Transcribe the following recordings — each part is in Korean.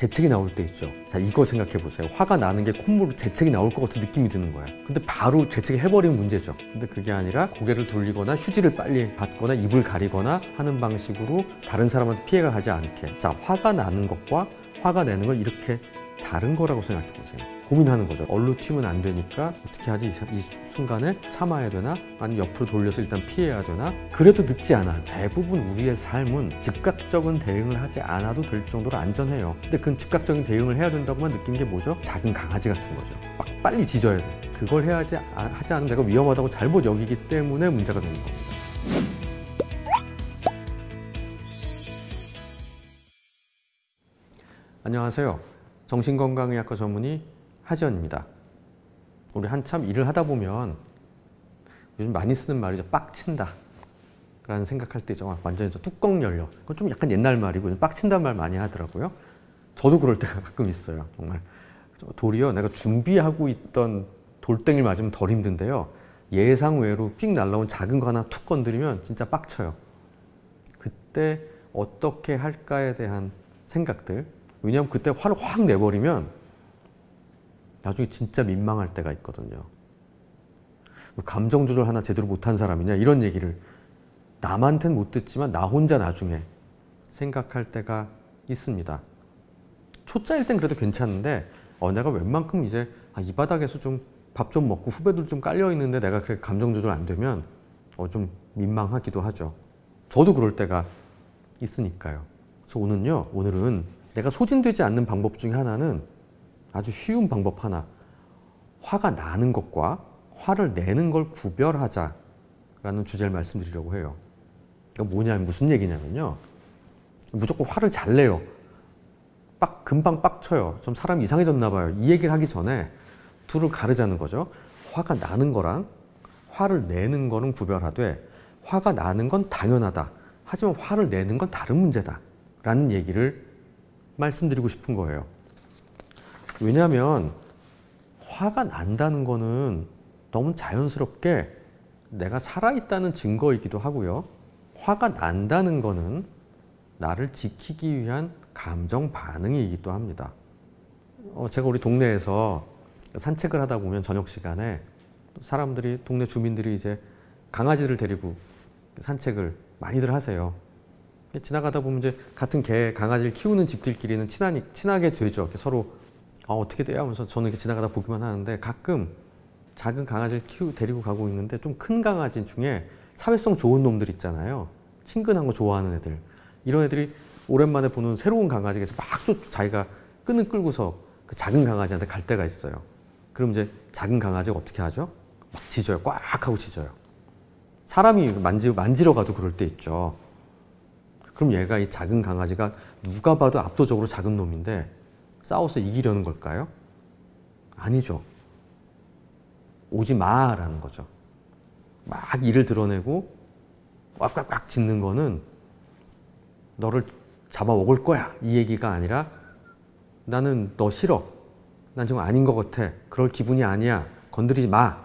재채기 나올 때 있죠. 자, 이거 생각해 보세요. 화가 나는 게 콧물 재채기 나올 것 같은 느낌이 드는 거야. 근데 바로 재채기 해버리면 문제죠. 근데 그게 아니라 고개를 돌리거나 휴지를 빨리 받거나 입을 가리거나 하는 방식으로 다른 사람한테 피해가 가지 않게. 자, 화가 나는 것과 화가 내는 건 이렇게 다른 거라고 생각해 보세요. 고민하는 거죠. 얼로 튀면 안 되니까 어떻게 하지? 이 순간에 참아야 되나? 아니면 옆으로 돌려서 일단 피해야 되나? 그래도 늦지 않아. 대부분 우리의 삶은 즉각적인 대응을 하지 않아도 될 정도로 안전해요. 근데 그 즉각적인 대응을 해야 된다고만 느낀 게 뭐죠? 작은 강아지 같은 거죠. 막 빨리 짖어야 돼. 그걸 해야지 하지 않으면 내가 위험하다고 잘못 여기기 때문에 문제가 되는 겁니다. 안녕하세요. 정신건강의학과 전문의 하지연입니다. 우리 한참 일을 하다 보면 요즘 많이 쓰는 말이죠. 빡친다. 라는 생각할 때 완전히 뚜껑 열려. 그건 좀 약간 옛날 말이고 빡친다는 말 많이 하더라고요. 저도 그럴 때가 가끔 있어요. 정말. 도리어 내가 준비하고 있던 돌덩이를 맞으면 덜 힘든데요. 예상 외로 삑 날라온 작은 거 하나 툭 건드리면 진짜 빡쳐요. 그때 어떻게 할까에 대한 생각들. 왜냐하면 그때 화를 확 내버리면 나중에 진짜 민망할 때가 있거든요. 감정 조절 하나 제대로 못한 사람이냐 이런 얘기를 남한텐 못 듣지만 나 혼자 나중에 생각할 때가 있습니다. 초짜일 땐 그래도 괜찮은데 어, 내가 웬만큼 이제 아, 이 바닥에서 좀 밥 좀 먹고 후배들 좀 깔려 있는데 내가 그렇게 감정 조절 안 되면 어, 좀 민망하기도 하죠. 저도 그럴 때가 있으니까요. 그래서 오늘은요, 오늘은 내가 소진되지 않는 방법 중에 하나는 아주 쉬운 방법 하나. 화가 나는 것과 화를 내는 걸 구별하자라는 주제를 말씀드리려고 해요. 이거 뭐냐면 무슨 얘기냐면요. 무조건 화를 잘 내요. 빡 금방 빡쳐요. 좀 사람이 이상해졌나 봐요. 이 얘기를 하기 전에 둘을 가르자는 거죠. 화가 나는 거랑 화를 내는 거는 구별하되 화가 나는 건 당연하다. 하지만 화를 내는 건 다른 문제다. 라는 얘기를 말씀드리고 싶은 거예요. 왜냐하면 화가 난다는 거는 너무 자연스럽게 내가 살아있다는 증거이기도 하고요. 화가 난다는 거는 나를 지키기 위한 감정 반응이기도 합니다. 어, 제가 우리 동네에서 산책을 하다 보면 저녁 시간에 사람들이 동네 주민들이 이제 강아지를 데리고 산책을 많이들 하세요. 지나가다 보면 이제 같은 개 강아지를 키우는 집들끼리는 친하게 되죠. 서로 아, 어떻게 돼요? 하면서 저는 이렇게 지나가다 보기만 하는데 가끔 작은 강아지를 키우 데리고 가고 있는데 좀 큰 강아지 중에 사회성 좋은 놈들 있잖아요. 친근한 거 좋아하는 애들. 이런 애들이 오랜만에 보는 새로운 강아지에서 막 쫓, 자기가 끈을 끌고서 그 작은 강아지한테 갈 때가 있어요. 그럼 이제 작은 강아지가 어떻게 하죠? 막 짖어요. 꽉 하고 짖어요. 사람이 만지, 만지러 가도 그럴 때 있죠. 그럼 얘가 이 작은 강아지가 누가 봐도 압도적으로 작은 놈인데 싸워서 이기려는 걸까요? 아니죠. 오지 마라는 거죠. 막 이를 드러내고 꽉꽉꽉 짖는 거는 너를 잡아먹을 거야 이 얘기가 아니라 나는 너 싫어 난 지금 아닌 것 같아 그럴 기분이 아니야 건드리지 마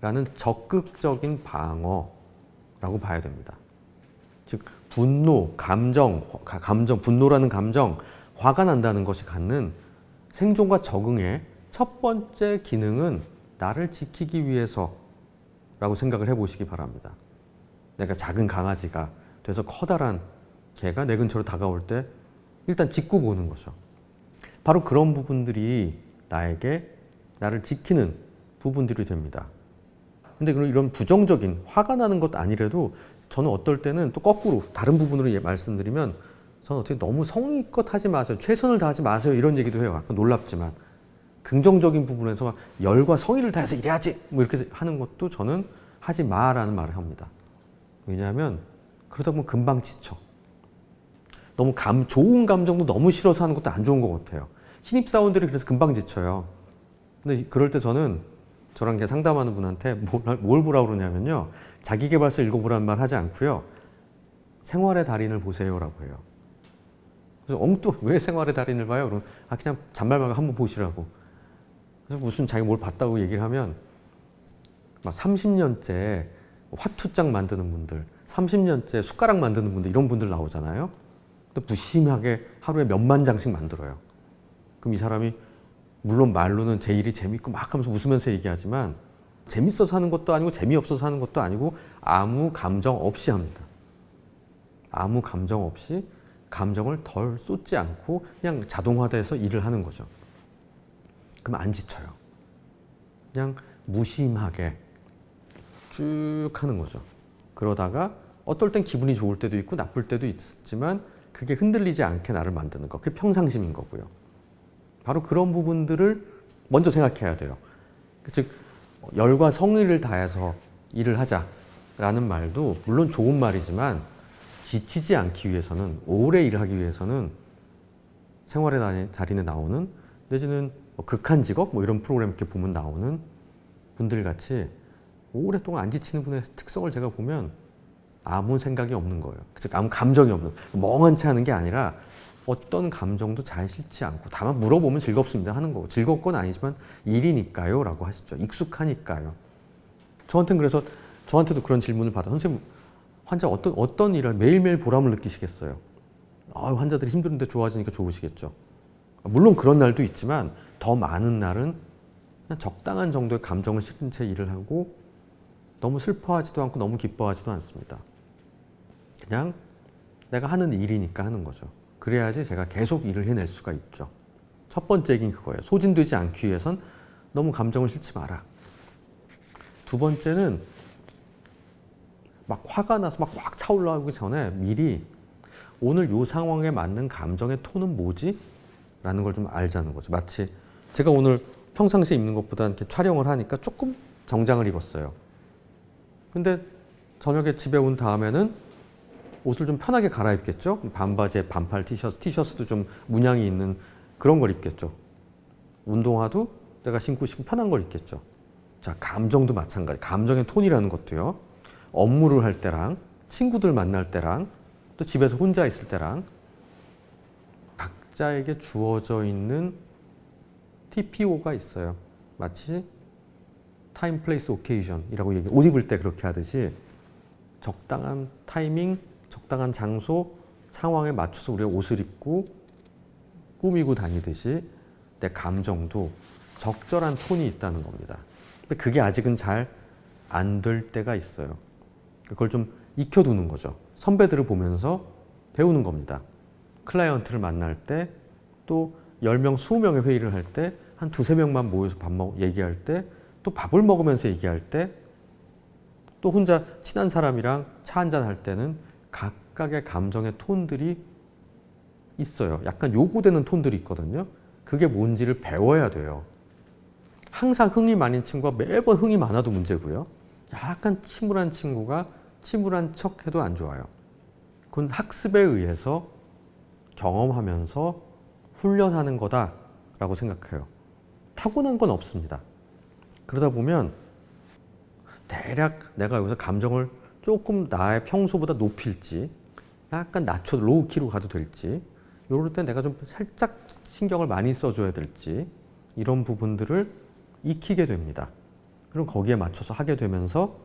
라는 적극적인 방어라고 봐야 됩니다. 즉 분노, 감정, 감정, 분노라는 감정 화가 난다는 것이 갖는 생존과 적응의 첫 번째 기능은 나를 지키기 위해서 라고 생각을 해보시기 바랍니다. 내가 작은 강아지가 돼서 커다란 개가 내 근처로 다가올 때 일단 짖고 보는 거죠. 바로 그런 부분들이 나에게 나를 지키는 부분들이 됩니다. 근데 이런 부정적인 화가 나는 것 아니래도 저는 어떨 때는 또 거꾸로 다른 부분으로 말씀드리면 저는 어떻게 너무 성의껏 하지 마세요. 최선을 다하지 마세요. 이런 얘기도 해요. 약간 놀랍지만. 긍정적인 부분에서 열과 성의를 다해서 이래야지. 뭐 이렇게 하는 것도 저는 하지 마라는 말을 합니다. 왜냐하면 그러다 보면 금방 지쳐. 너무 감, 좋은 감정도 너무 싫어서 하는 것도 안 좋은 것 같아요. 신입사원들이 그래서 금방 지쳐요. 근데 그럴 때 저는 저랑 상담하는 분한테 뭘, 뭘 보라 그러냐면요. 자기개발서 읽어보라는 말 하지 않고요. 생활의 달인을 보세요라고 해요. 그래서 엉뚱 왜 생활의 달인을 봐요? 그럼 아 그냥 잔말만 한번 보시라고. 그래서 무슨 자기 뭘 봤다고 얘기를 하면 막 30년째 화투장 만드는 분들, 30년째 숟가락 만드는 분들 이런 분들 나오잖아요. 근데 무심하게 하루에 몇만 장씩 만들어요. 그럼 이 사람이 물론 말로는 제 일이 재밌고 막 하면서 웃으면서 얘기하지만 재밌어서 하는 것도 아니고 재미없어서 하는 것도 아니고 아무 감정 없이 합니다. 아무 감정 없이 감정을 덜 쏟지 않고 그냥 자동화돼서 일을 하는 거죠. 그럼 안 지쳐요. 그냥 무심하게 쭉 하는 거죠. 그러다가 어떨 땐 기분이 좋을 때도 있고 나쁠 때도 있지만 그게 흔들리지 않게 나를 만드는 거. 그게 평상심인 거고요. 바로 그런 부분들을 먼저 생각해야 돼요. 즉 열과 성의를 다해서 일을 하자라는 말도 물론 좋은 말이지만 지치지 않기 위해서는 오래 일하기 위해서는 생활의 달인에 나오는 내지는 뭐 극한 직업 뭐 이런 프로그램 이렇게 보면 나오는 분들 같이 오랫동안 안 지치는 분의 특성을 제가 보면 아무 생각이 없는 거예요. 즉 아무 감정이 없는 멍한 채 하는 게 아니라 어떤 감정도 잘 싫지 않고 다만 물어보면 즐겁습니다 하는 거고 즐겁건 아니지만 일이니까요 라고 하시죠. 익숙하니까요. 저한테는 그래서 저한테도 그런 질문을 받아 선생님 환자 어떤 어떤 일을 매일매일 보람을 느끼시겠어요. 아, 환자들이 힘든데 좋아지니까 좋으시겠죠. 물론 그런 날도 있지만 더 많은 날은 적당한 정도의 감정을 실은 채 일을 하고 너무 슬퍼하지도 않고 너무 기뻐하지도 않습니다. 그냥 내가 하는 일이니까 하는 거죠. 그래야지 제가 계속 일을 해낼 수가 있죠. 첫 번째 얘기는 그거예요. 소진되지 않기 위해선 너무 감정을 실지 마라. 두 번째는 막 화가 나서 막 확 차올라오기 전에 미리 오늘 이 상황에 맞는 감정의 톤은 뭐지? 라는 걸 좀 알자는 거죠. 마치 제가 오늘 평상시에 입는 것보다 이렇게 촬영을 하니까 조금 정장을 입었어요. 근데 저녁에 집에 온 다음에는 옷을 좀 편하게 갈아입겠죠. 반바지에 반팔 티셔츠, 티셔츠도 좀 문양이 있는 그런 걸 입겠죠. 운동화도 내가 신고 싶은 편한 걸 입겠죠. 자, 감정도 마찬가지. 감정의 톤이라는 것도요. 업무를 할 때랑 친구들 만날 때랑 또 집에서 혼자 있을 때랑 각자에게 주어져 있는 TPO가 있어요. 마치 time place occasion이라고 얘기 옷 입을 때 그렇게 하듯이 적당한 타이밍, 적당한 장소, 상황에 맞춰서 우리가 옷을 입고 꾸미고 다니듯이 내 감정도 적절한 톤이 있다는 겁니다. 근데 그게 아직은 잘 안 될 때가 있어요. 그걸 좀 익혀두는 거죠. 선배들을 보면서 배우는 겁니다. 클라이언트를 만날 때, 또 10명, 20명의 회의를 할 때, 한 두세 명만 모여서 밥 먹, 얘기할 때, 또 밥을 먹으면서 얘기할 때, 또 혼자 친한 사람이랑 차 한잔 할 때는 각각의 감정의 톤들이 있어요. 약간 요구되는 톤들이 있거든요. 그게 뭔지를 배워야 돼요. 항상 흥이 많은 친구가 매번 흥이 많아도 문제고요. 약간 침울한 친구가 침울한 척 해도 안 좋아요. 그건 학습에 의해서 경험하면서 훈련하는 거다라고 생각해요. 타고난 건 없습니다. 그러다 보면 대략 내가 여기서 감정을 조금 나의 평소보다 높일지 약간 낮춰 low key로 가도 될지 이럴 때 내가 좀 살짝 신경을 많이 써줘야 될지 이런 부분들을 익히게 됩니다. 그럼 거기에 맞춰서 하게 되면서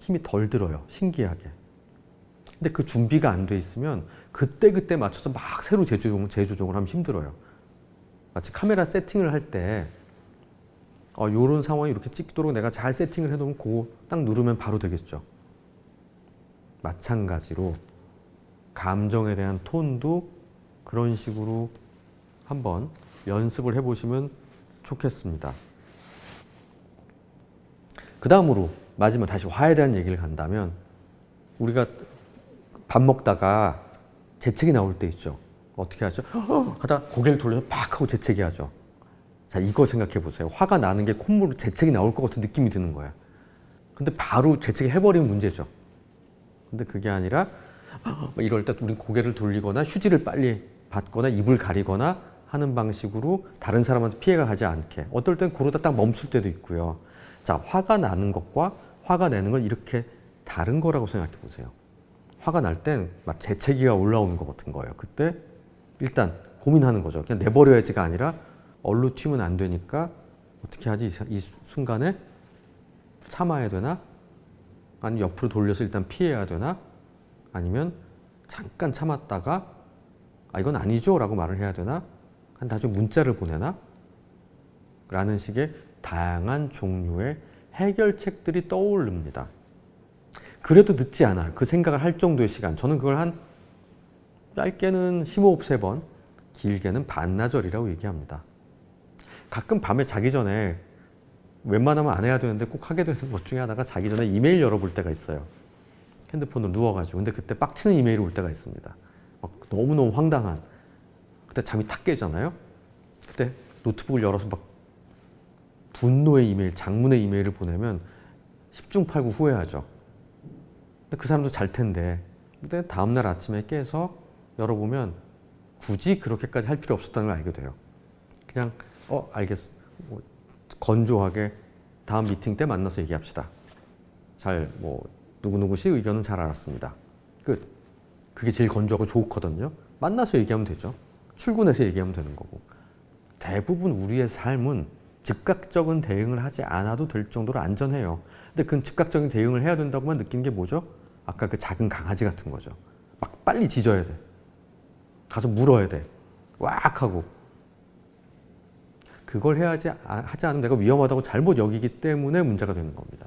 힘이 덜 들어요. 신기하게. 근데 그 준비가 안 돼 있으면 그때 그때 맞춰서 막 새로 재조정, 재조정을 하면 힘들어요. 마치 카메라 세팅을 할 때, 어, 요런 상황이 이렇게 찍도록 내가 잘 세팅을 해놓으면 그거 딱 누르면 바로 되겠죠. 마찬가지로 감정에 대한 톤도 그런 식으로 한번 연습을 해보시면 좋겠습니다. 그 다음으로 마지막 다시 화에 대한 얘기를 간다면 우리가 밥 먹다가 재채기 나올 때 있죠. 어떻게 하죠? 하다 고개를 돌려서 팍 하고 재채기 하죠. 자, 이거 생각해 보세요. 화가 나는 게 콧물 재채기 나올 것 같은 느낌이 드는 거야. 근데 바로 재채기 해버리면 문제죠. 근데 그게 아니라 이럴 때 우리 고개를 돌리거나 휴지를 빨리 받거나 입을 가리거나 하는 방식으로 다른 사람한테 피해가 가지 않게 어떨 땐 그러다 딱 멈출 때도 있고요. 자, 화가 나는 것과 화가 내는 건 이렇게 다른 거라고 생각해 보세요. 화가 날 땐 막 재채기가 올라오는 것 같은 거예요. 그때 일단 고민하는 거죠. 그냥 내버려야지가 아니라 얼로 튀면 안 되니까 어떻게 하지? 이 순간에 참아야 되나? 아니면 옆으로 돌려서 일단 피해야 되나? 아니면 잠깐 참았다가 아 이건 아니죠 라고 말을 해야 되나? 나중에 문자를 보내나? 라는 식의 다양한 종류의 해결책들이 떠오릅니다. 그래도 늦지 않아요. 그 생각을 할 정도의 시간. 저는 그걸 한 짧게는 15, 세 번, 길게는 반나절이라고 얘기합니다. 가끔 밤에 자기 전에 웬만하면 안 해야 되는데 꼭 하게 되는 것 중에 하나가 자기 전에 이메일 열어볼 때가 있어요. 핸드폰으로 누워가지고. 근데 그때 빡치는 이메일이 올 때가 있습니다. 막 너무너무 황당한. 그때 잠이 탁 깨잖아요. 그때 노트북을 열어서 막 분노의 이메일, 장문의 이메일을 보내면 10중 8구 후회하죠. 근데 그 사람도 잘 텐데. 근데 다음날 아침에 깨서 열어보면 굳이 그렇게까지 할 필요 없었다는 걸 알게 돼요. 그냥 어 알겠어. 뭐, 건조하게 다음 미팅 때 만나서 얘기합시다. 잘 뭐 누구누구 씨 의견은 잘 알았습니다. 끝. 그게 제일 건조하고 좋거든요. 만나서 얘기하면 되죠. 출근해서 얘기하면 되는 거고. 대부분 우리의 삶은 즉각적인 대응을 하지 않아도 될 정도로 안전해요. 근데 그 즉각적인 대응을 해야 된다고만 느끼는 게 뭐죠? 아까 그 작은 강아지 같은 거죠. 막 빨리 짖어야 돼. 가서 물어야 돼. 왁 하고. 그걸 해야지 하지 않으면 내가 위험하다고 잘못 여기기 때문에 문제가 되는 겁니다.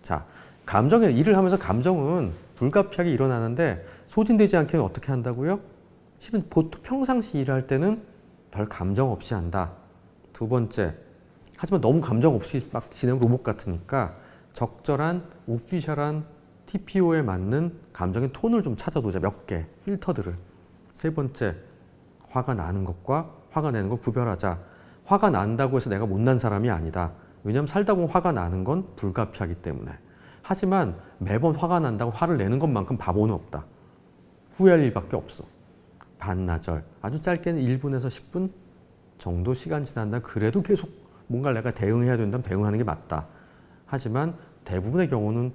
자, 감정에 일을 하면서 감정은 불가피하게 일어나는데 소진되지 않게는 어떻게 한다고요? 실은 보통 평상시 일할 때는 별 감정 없이 한다. 두 번째, 하지만 너무 감정 없이 막 지내면 로봇 같으니까 적절한 오피셜한 TPO에 맞는 감정의 톤을 좀 찾아보자. 몇 개, 필터들을. 세 번째, 화가 나는 것과 화가 내는 걸 구별하자. 화가 난다고 해서 내가 못난 사람이 아니다. 왜냐하면 살다 보면 화가 나는 건 불가피하기 때문에. 하지만 매번 화가 난다고 화를 내는 것만큼 바보는 없다. 후회할 일밖에 없어. 반나절, 아주 짧게는 1분에서 10분 정도 시간 지난다. 그래도 계속 뭔가 내가 대응해야 된다면 대응하는 게 맞다. 하지만 대부분의 경우는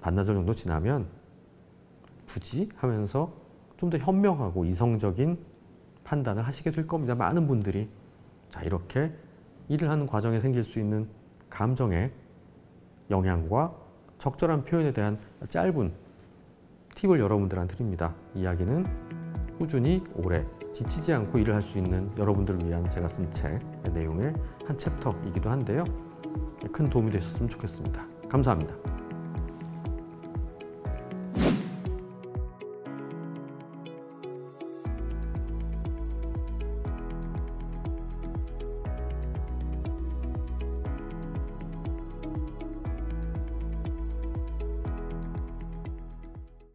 반나절 정도 지나면 굳이 하면서 좀 더 현명하고 이성적인 판단을 하시게 될 겁니다. 많은 분들이. 자, 이렇게 일을 하는 과정에 생길 수 있는 감정의 영향과 적절한 표현에 대한 짧은 팁을 여러분들한테 드립니다. 이야기는 꾸준히 오래 지치지 않고 일을 할 수 있는 여러분들을 위한 제가 쓴 책 내용의 한 챕터이기도 한데요. 큰 도움이 되셨으면 좋겠습니다. 감사합니다.